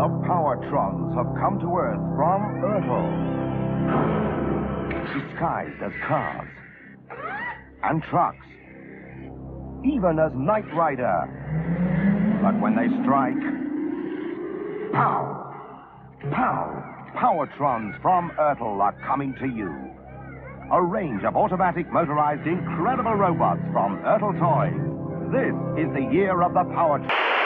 The Pow-R-Trons have come to Earth from Ertl. Disguised as cars. And trucks. Even as Knight Rider. But when they strike... Pow! Pow! Pow-R-Trons from Ertl are coming to you. A range of automatic, motorized, incredible robots from Ertl Toys. This is the year of the Pow-R-Tron.